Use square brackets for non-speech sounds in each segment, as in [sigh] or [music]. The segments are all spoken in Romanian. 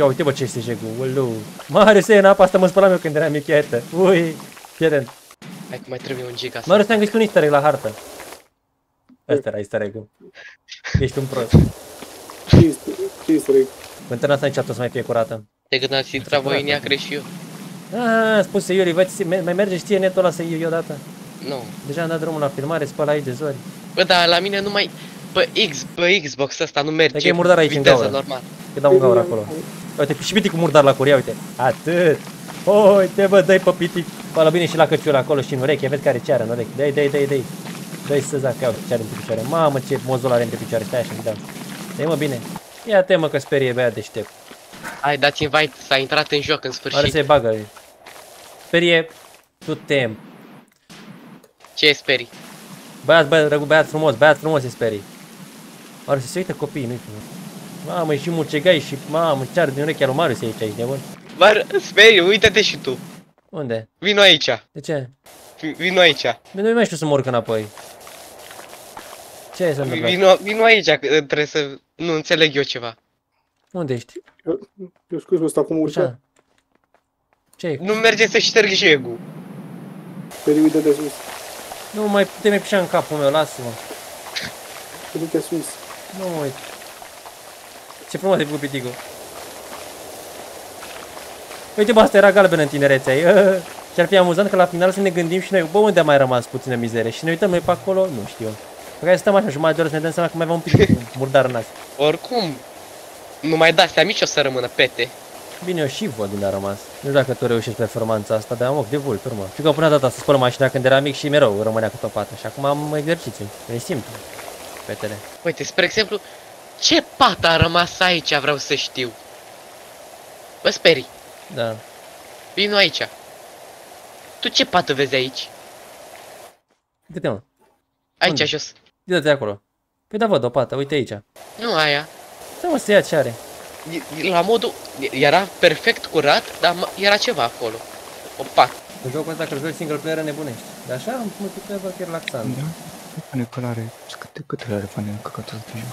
Ia uite bă ce este jegul, ulu. Mare se în apa asta mă spălam eu când eram michetă. Ui, fieren. Hai că mai trebuie un giga să... Mă ți-am găsit un easter egg la hartă. Ăsta era easter egg-ul. Ești un prost. Ce este? Ce este? reg? Fântâna asta niciodată o să mai fie curată. De când ați intrat voi în ea, crești și eu. Ah, spuse Iuri, vă, ți- mai merge știe netul ăla să iei odată. Nu. Deja am dat drumul la filmare, spăl aici de zori. Bă, dar la mine nu mai... Pe X, pe Xbox ăsta nu merge. Dacă e murdar aici în viteză gaură. normal. Că dau un gaur acolo. Uite, și piti cu murdar la curia, uite. Atât. Uite, bă, dai pe piti. Bă, bine și la căciulă acolo și în ureche. Vezi care ce are în ureche. Dai, dai, dai, dai. Dai să zac, iau ce are între picioare. Mamă, ce mozul are între picioare. Stai așa, dau. Dai, mă, bine. Ia te mă că sperie băiat deștept. Hai, dați invite, s-a intrat în joc în Are sfârșit. să-i bagă. Sperie, tu tem. Ce sperii? Băiat, băiat, răgu, băiat frumos, băiat frumos e sperii. Oare să se uită copiii, nu-i frumos. Mamă, și mucegai și mamă, ce are din urechea lui Marius e aici, aici, nebun. Bă, sperii, uite-te și tu. Unde? Vino aici. De ce? Vi- Vino aici. Bine, nu mai știu să mă urc înapoi. Ce se întâmplă? Vino, vino aici, că trebuie să... Nu înțeleg eu ceva. Unde ești? Eu, eu scuz ăsta cum urca. Așa. ce e? Nu merge să ștergi jegul. Pe uite de sus. Nu mai te mai pișa în capul meu, lasă-mă. Pe uite sus. Nu uit. Ce frumos ai făcut piticul. Uite bă, asta era galben în tinerețea ei. Și ar fi amuzant că la final să ne gândim și noi, bă, unde a mai rămas puțină mizerie? Și ne uităm noi pe acolo, nu știu. Pe care stăm așa jumătate de oră să ne dăm seama că mai avem un pitic [laughs] murdar în nas. Oricum, nu mai dați mici o să rămână pete. Bine, eu și văd unde a rămas. Nu știu dacă tu reușești performanța asta, dar am ochi de vul, pe urmă. Și că până data să spăl mașina când era mic și mereu rămânea cu topată. Și acum am exercițiu. Le simt. Petele. Uite, spre exemplu, ce pată a rămas aici, vreau să știu. Bă, sperii, Da. vino aici. Tu ce pată vezi aici? Uite-te, mă. Aici, Unde? jos. Uite-te acolo. Păi da, văd o pată, uite aici. Nu aia. Da, mă, să ia ce are. E- e La modul, e- era perfect curat, dar mă- era ceva acolo. O pată. În jocul ăsta, că joci single player, nebunești. Dar așa, în multiplayer, văd că e relaxant. Da? Fane călare, câte câte are fane în căcatul de joc?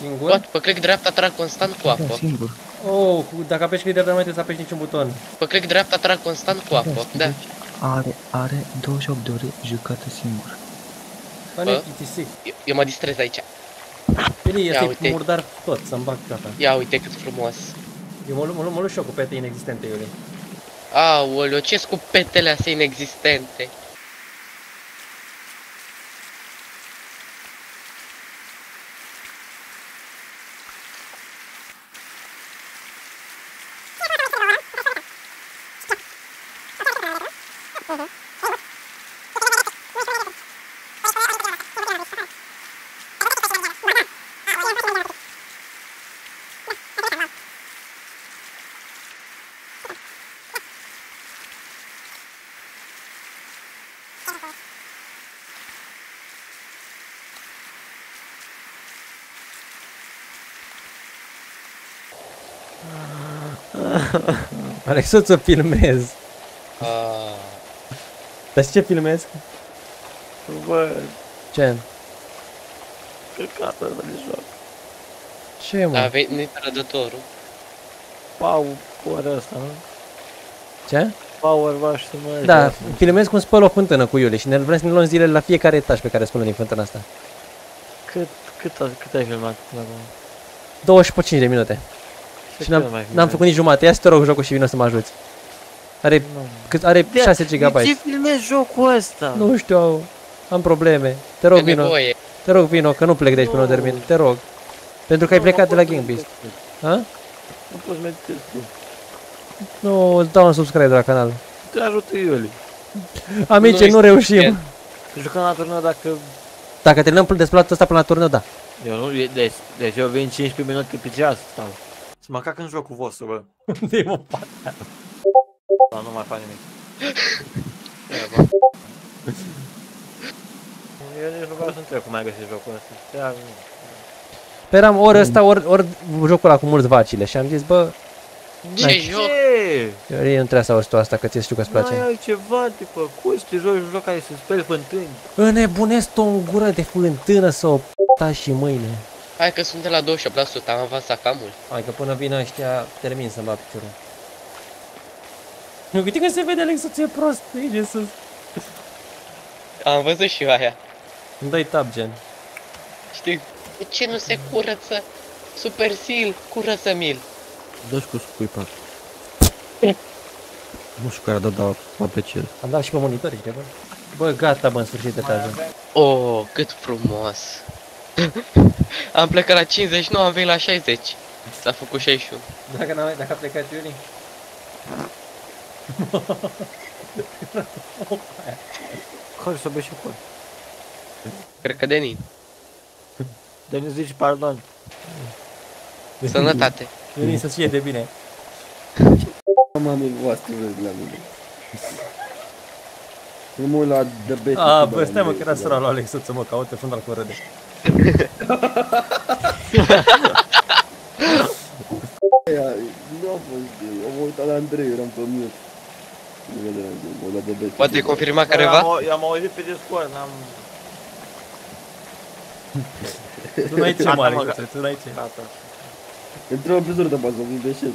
Singur? What? Pe click dreapta trag constant cu Da, apă. singur. Oh, cu- dacă apeși click de nu mai trebuie să apeși niciun buton. Pe click dreapta trag constant cu apă. Da. Are, are 28 de ore jucată singur. Pane, Bă. plictisic. Eu, eu mă distrez aici. Eli, Ia este uite. murdar tot, să-mi bag gata. Ia uite cât frumos. Eu mă, lu- mă, lu- mă lu și eu cu pete inexistente, Iuli. Aoleo, ce cu petele astea inexistente? [laughs] Alex, o să filmez. Ah, Dar știi ce filmez? Bă, Ce? căcatul ăsta de joc. Ce, mă? a venit rădătorul. Power, power ăsta, nu? Ce? Power vaș să mă Da, joacă. filmez cum spăl o fântână cu Iuli și ne vrem să ne luăm zilele la fiecare etaj pe care spălăm din fântâna asta. Cât, cât, a- cât ai filmat până acum? 25 de minute. Ce Și n-am, cât mai n-am filmezi? făcut nici jumate. Ia să te rog jocul și vină să mă ajuți. Are, Nu. cât, are De- 6 De GB. ce filmezi jocul ăsta? Nu știu, am probleme. Te rog, E vino. nevoie. Te rog, vino, că nu plec de aici până o Nu. termin. Te rog. Pentru că ai Nu, plecat de la nu poți Game să Beast. meditezi. Ha? Nu poți meditezi tu. Nu, îți dau un subscribe de la canal. Te ajută Iuli. Amice, Nu nu reușim. Jucăm la turneu dacă... Dacă terminăm despre ăsta până la turneu, da. Eu nu, e- deci, deci eu vin 15 minute pe ceas stau. Să mă cac în jocul vostru, bă. [laughs] Unde e mă pat? Sau nu mai fac nimic. [laughs] Ia, bă. Eu nici nu vreau să întreb cum ai găsit jocul ăsta. Chiar nu. Pe eram ori ăsta, ori, ori jocul ăla cu mulți vacile și am zis, bă, Ce N-ai- joc? Ce? eu nu trebuie să auzi tu asta, că ți știu că îți place. Mai ai ceva de făcut, să te joci un joc care să speli fântâni. Înnebunesc o în gură de fântână să o p***a și mâine. Hai că sunt de la 28%, am avansat cam mult. Hai că până vin ăștia, termin să-mi bag piciorul. Nu, uite că se vede Alex, ți e prost, e de sus. Am văzut și eu aia. Îmi dai tab, gen. Știi? De ce nu se curăță? Super Seal, curăță-mi-l. Dă-și cu scuipat. Nu știu care a dat, dar aprecio. Am dat și pe monitor, ești nebun? Bă, gata, bă, în sfârșit etajul. Oh, cât frumos. Am plecat la 50, nu am venit la 60. S-a făcut 61. Dacă, n-am, dacă a plecat Iuri, Care să beși acolo? Cred că de nin. De ne zici pardon. Sănătate. Iuri să fie de bine. Mamei voastre vreți la mine. Nu mă uit la The Best. A, YouTube bă, stai mă, Andrei, că era da. sora lui Alex să mă caute, fundal cu râde. Aia, Nu a fost, eu am uitat la Andrei, eram pe mute. Nu vede la Andrei, mă uit la The Best. Poate YouTube. confirma careva? Eu am auzit pe Discord, n-am... Tu n-ai ce, Gata, mă, mă, Alex, gata. tu n-ai ce. Gata. Într-o episod de bază, mă deșez.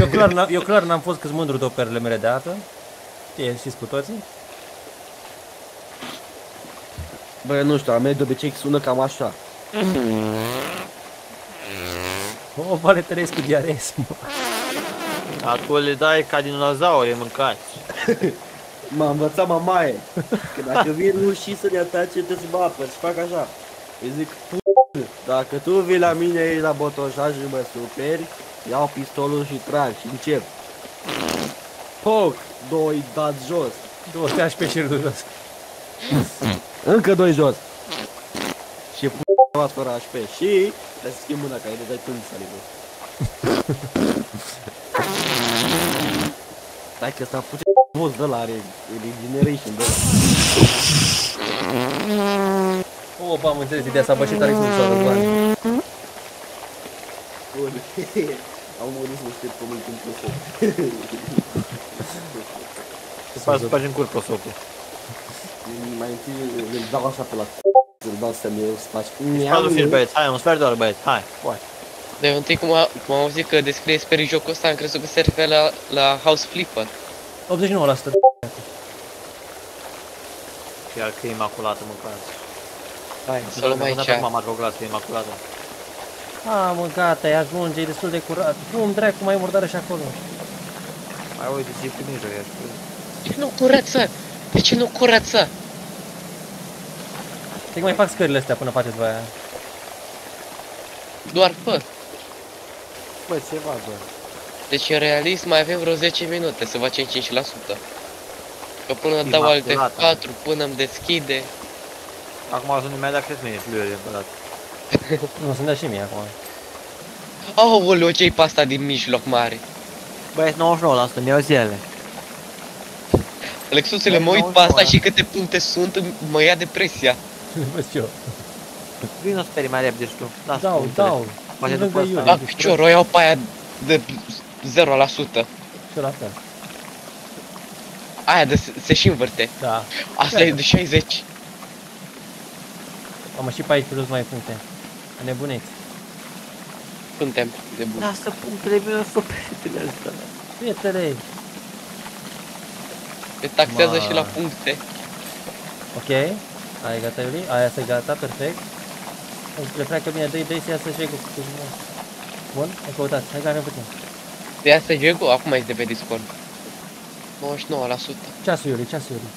Eu clar, n-am, eu clar n-am fost cât mândru de operele mele de artă. Știi, știți cu toții? Bă, nu știu, a mea de obicei sună cam așa. O, vale trăiesc cu diareism. Dar tu le dai ca dinozauri, mâncați. [laughs] M-a învățat mamaie. Că dacă vin rușii să ne atace, trebuie să mă apăr și fac așa. Îi zic, "P***, dacă tu vii la mine aici la botoșaj și mă superi, iau pistolul și trag și încep. Poc, doi dat jos. 218 și râdul jos. [laughs] Încă doi jos. Și p*** fără HP. Și le schimb mâna ca îi dai tu în salibu. [laughs] Stai că ăsta puțin voz de la are regeneration de O, bă, am înțeles, ideea s-a bășit Alex nu s-a războan. Bun. [laughs] Am murit să știu pământ în foc. Să faci să faci în cur prosopul. Mai întâi îl dau așa pe la c***, îl dau să mi să faci Faci un film, băieți, hai, un sfert de oră, băieți, hai, hai. De întâi cum, a, cum am auzit că descrie sperii jocul ăsta, am crezut că se referă la, la House Flipper. 89%. Iar că e imaculată, mâncați. Hai, să luăm aici. Acum am advocat că e imaculată. A, mă, gata, e ajunge, e destul de curat. Cum dracu mai murdară și acolo? Hai, uite, zi pe mijloc, e. De ce nu curăță? De ce nu curăță? Știi că mai fac scările astea până faceți voi aia. Doar fă. Bă, ceva, bă. Deci în realist mai avem vreo 10 minute să facem 5%. Că până dau alte Imaculată. 4, până îmi deschide. Acum sunt mi-a dat crezi mie fluier de bărat. [laughs] Nu, sunt dea și mie acum. Aoleu, ce-i pasta din mijloc mare? Băieți, 99%, mi-au zile. Alexusule, mă uit pe asta și câte puncte sunt, mă ia depresia. [laughs] Văd și eu. Vino sperii mai repede și tu. Lasă Dau, punctele. dau. Face Lângă după asta. Iuri. Fac piciorul, o iau pe aia de 0%. Și eu la fel. Aia de se, se și învârte. Da. Asta e de 60. Am și pe aici plus mai puncte. Nebuneți. Suntem de bun. Lasă punctele, vino să prietele astea. Prietele. Te taxează Ma. și la puncte. Ok. Ai gata, Iuri? Aia este gata, perfect. Le pleacă bine, dă-i, dă-i să iasă și cu cu Bun, hai căutați, hai că avem puțin. De asta Diego, acum ești de pe Discord. 99%. Ceasul, Iuri, ceasul, Iuri.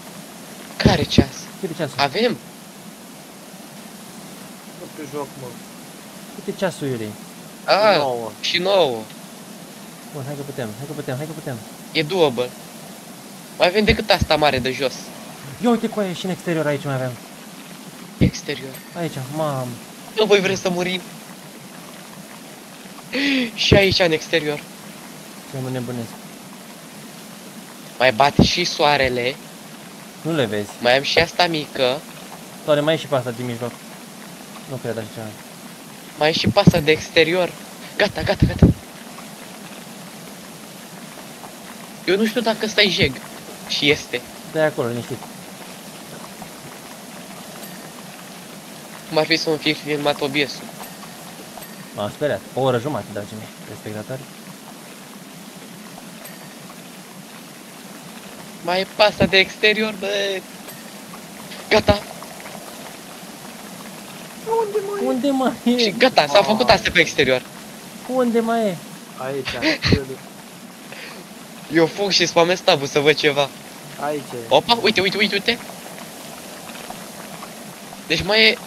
Care ceas? Uite ceasul. Avem? Nu pe joc, mă. Uite ceasul, Iuri. A, Nouă. și 9. Bun, hai că putem, hai că putem, hai că putem. E doable. Mai avem decât asta mare de jos. Ia uite cu aia și în exterior aici mai avem. Exterior. Aici, mam. Nu voi vreți să murim? [laughs] Și aici în exterior. Ce mă nebunesc. Mai bate și soarele. Nu le vezi. Mai am și asta mică. Doare, mai e și pe asta din mijloc. Nu cred așa ceva. Mai am și pe asta de exterior. Gata, gata, gata. Eu nu știu dacă ăsta e jeg. Și este. Dai acolo, liniștit. Cum ar fi să mă fi filmat obiesul. M-am speriat. O oră jumate, dragii mei, de spectatori. Mai e pasta de exterior, bă. Gata. Unde mai Și e? gata, s-a făcut asta pe exterior. Unde mai e? Aici, [laughs] Eu fug și spamez tabul să văd ceva. aici. Opa, uite, uite, uite, uite. Deci mai e...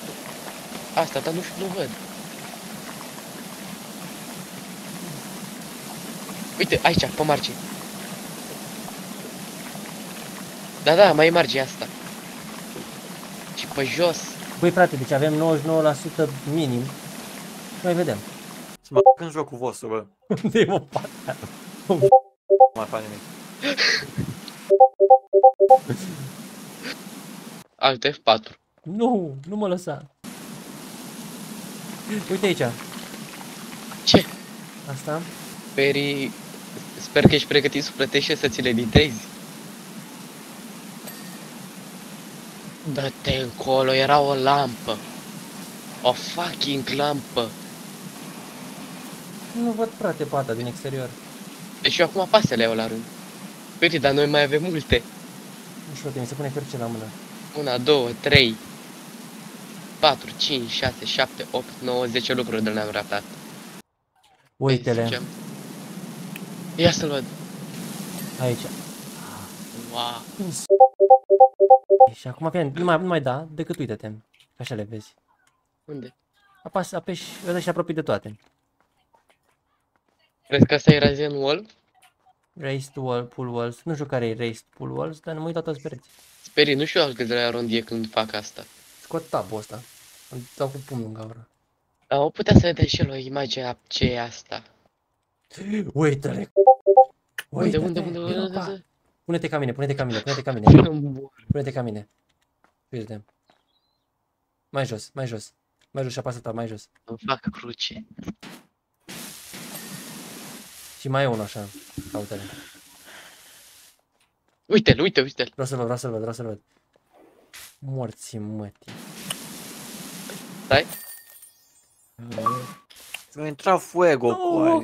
Asta, dar nu știu, nu văd. Uite, aici, pe margine. Da, da, mai e marginea asta. Și pe jos. Băi frate, deci avem 99% minim. Mai vedem. Să mă fac în jocul vostru, bă. [laughs] Unde e mă partea? Nu mai fac nimic. Alt F4. Nu, nu mă lăsa. Uite aici, Ce? asta. Peri... Sper că ești pregătit să plătești și să ți le editezi. Dă-te încolo, era o lampă. O fucking lampă. Nu văd frate pata din exterior. Deci eu acum apasă le iau la rând. Uite, dar noi mai avem multe. Nu știu, uite, mi se pune cărce la mână. Una, două, trei, patru, cinci, șase, șapte, opt, nouă, zece lucruri de le-am ratat. Uite-le, Ziceam. Ia să-l văd. aici. Wow. Și acum, fie, nu mai, nu mai da, decât uite-te. Așa le vezi. Unde? Apasă, apeși, vezi și apropii de toate. Crezi că asta e Razen Wall? Raised wall, pull walls. Nu știu care e raised pull walls, dar nu mă uit la toți pereți. Sperii, nu știu câți de la rondie când fac asta. Scot tabul ăsta. Îmi dau cu pumnul în gaură. Dar o putea să vedem și el o imagine a ce e asta. Uite-le! Unde, Uite-te, unde, unde, unde, vino unde, pa. unde? Pune-te ca mine, pune-te ca mine, pune-te ca mine. [laughs] unde? Pune-te ca mine. Uite-te. Mai jos, mai jos. Mai jos și apasă ta, mai jos. Îmi fac cruce. Și mai e unul așa. Caută-le. Uite-l, uite, uite-l. Vreau să-l văd, vreau să-l văd, vreau să-l văd. Morții mătii. Stai. Să intra fuego cu aia.